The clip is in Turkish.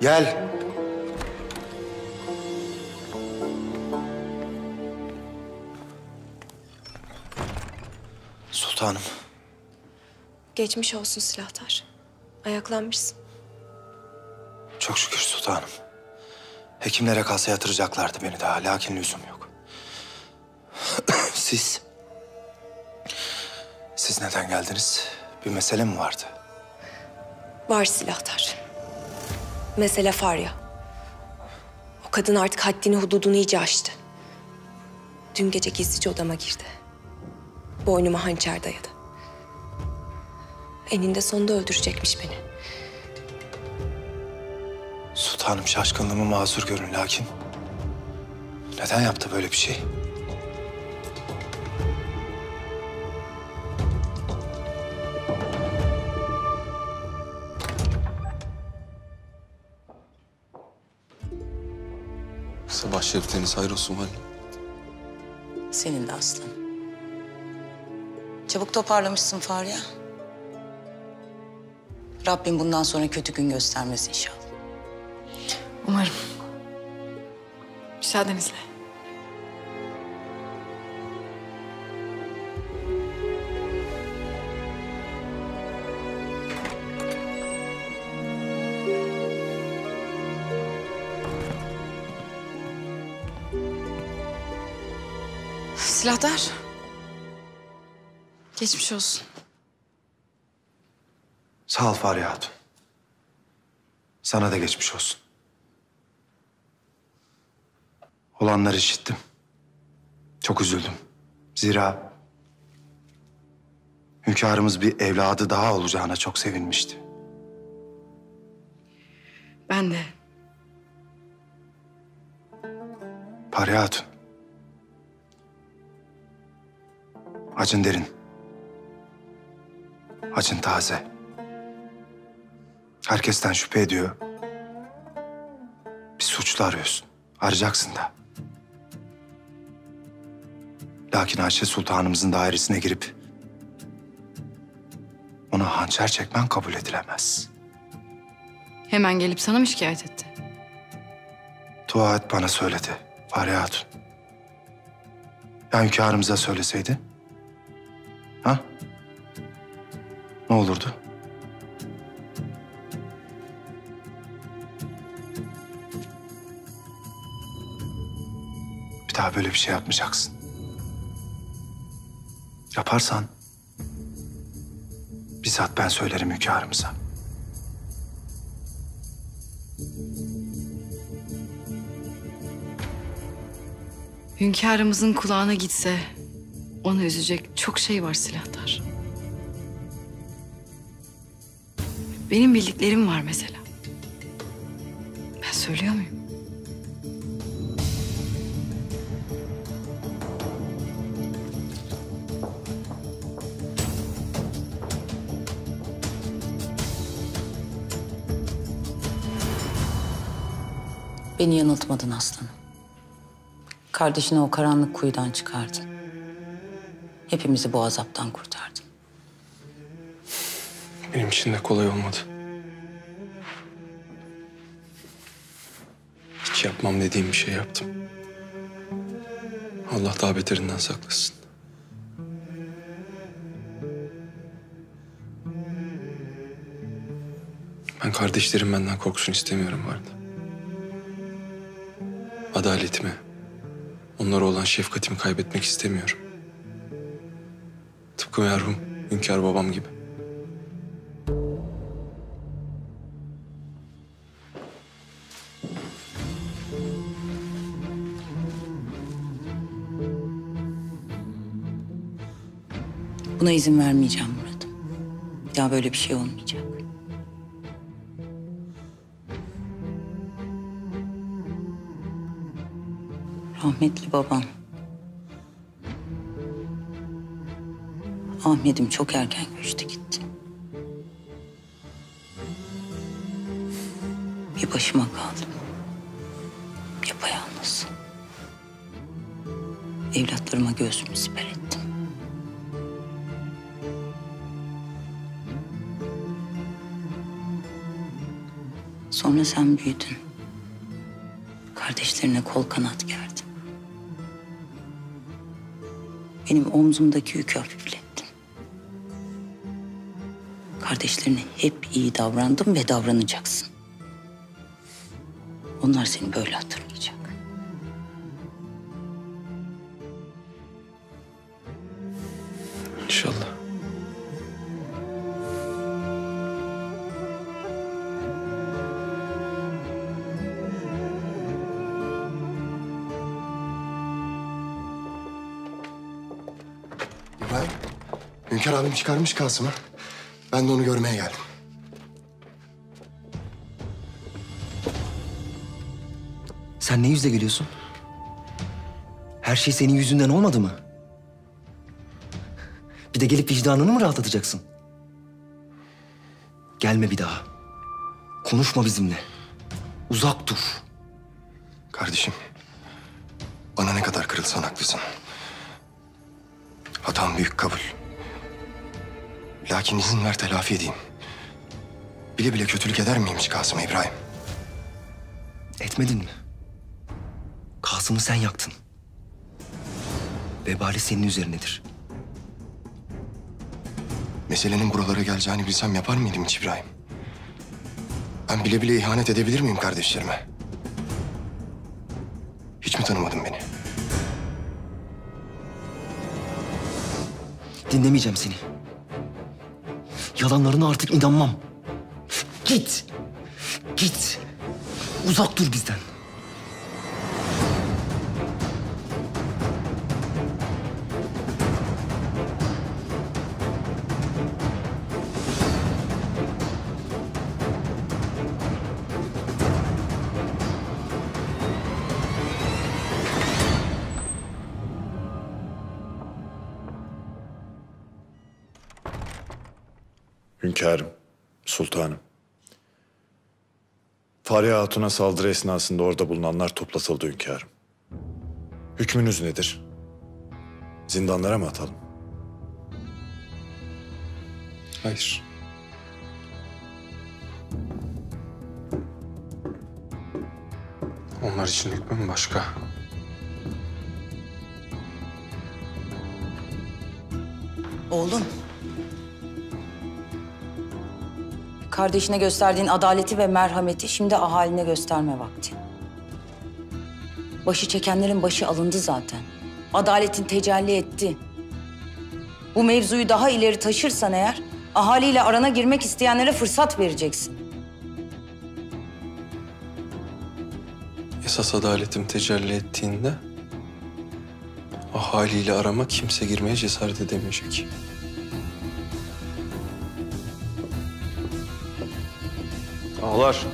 Gel. Sultanım. Geçmiş olsun silahtar. Ayaklanmışsın. Çok şükür sultanım. Hekimlere kalsa yatıracaklardı beni daha. Lakin lüzum yok. Siz... Siz neden geldiniz? Bir mesele mi vardı? Var silahtar. Mesele Farya. O kadın artık haddini hududunu iyice aştı. Dün gece gizlice odama girdi. Boynuma hançer dayadı. Eninde sonunda öldürecekmiş beni. Sultanım şaşkınlığımı mazur görün lakin... Neden yaptı böyle bir şey? Sabah şerifleriniz hayır olsun validem. Senin de aslan. Çabuk toparlamışsın Farya. Rabbim bundan sonra kötü gün göstermez inşallah. Umarım. Müsaadenizle. Silahlar. Geçmiş olsun. Sağ ol Fahriye Hatun. Sana da geçmiş olsun. Olanları işittim. Çok üzüldüm. Zira hünkârımız bir evladı daha olacağına çok sevinmişti. Ben de. Fahriye Hatun. Acın derin. Acın taze. Herkesten şüphe ediyor. Bir suçlu arıyorsun. Arayacaksın da. Lakin Ayşe Sultanımızın dairesine girip... ...ona hançer çekmen kabul edilemez. Hemen gelip sana mı şikayet etti? Dua et bana söyledi Fahriye Hatun. Ya hünkârımıza söyleseydin? Ha? Ne olurdu? Bir daha böyle bir şey yapmayacaksın. Yaparsan... ...bizzat ben söylerim hünkârımıza. Hünkârımızın kulağına gitse onu üzecek çok şey var silahtar. Benim bildiklerim var mesela. Ben söylüyor muyum? Beni yanıltmadın aslanım. Kardeşini o karanlık kuyudan çıkardın. Hepimizi bu azaptan kurtardın. Benim için de kolay olmadı. Hiç yapmam dediğim bir şey yaptım. Allah daha beterinden saklasın. Ben kardeşlerim benden korksun istemiyorum vardı. Adaletimi, onlara olan şefkatimi kaybetmek istemiyorum. Tıpkı merhum Hünkâr babam gibi. Buna izin vermeyeceğim Murat. Bir daha böyle bir şey olmayacak. Rahmetli babam. Ahmet'im çok erken göçtü gitti. Bir başıma kaldım. Yapayalnız. Evlatlarıma göğsümü siper ettim. Sonra sen büyüdün. Kardeşlerine kol kanat gerdin. Benim omzumdaki yükü hafiflettin. Kardeşlerine hep iyi davrandım ve davranacaksın. Onlar seni böyle hatırlayacak. İnşallah. İbrahim, Hünkar abim çıkarmış Kasım'ı. Ben de onu görmeye geldim. Sen ne yüzle geliyorsun? Her şey senin yüzünden olmadı mı? Bir de gelip vicdanını mı rahatlatacaksın? Gelme bir daha. Konuşma bizimle. Uzak dur. Kardeşim, bana ne kadar kırılsan haklısın. Hatam büyük kabul. Lakin izin ver telafi edeyim. Bile bile kötülük eder miyim hiç Kasım'a İbrahim? Etmedin mi? Kasım'ı sen yaktın. Vebali senin üzerinedir. Meselenin buralara geleceğini bilsem yapar mıydım hiç İbrahim? Ben bile bile ihanet edebilir miyim kardeşlerime? Hiç mi tanımadın beni? Dinlemeyeceğim seni. Yalanlarına artık inanmam. Git. Git. Uzak dur bizden. Hünkârım, sultanım. Fariha Hatun'a saldırı esnasında orada bulunanlar toplatıldı hünkârım. Hükmünüz nedir? Zindanlara mı atalım? Hayır. Onlar için hükmüm başka. Oğlum. Kardeşine gösterdiğin adaleti ve merhameti şimdi ahaline gösterme vakti. Başı çekenlerin başı alındı zaten. Adaletin tecelli etti. Bu mevzuyu daha ileri taşırsan eğer ahaliyle arana girmek isteyenlere fırsat vereceksin. Esas adaletim tecelli ettiğinde ahaliyle arama kimse girmeye cesaret edemeyecek. Ağlar.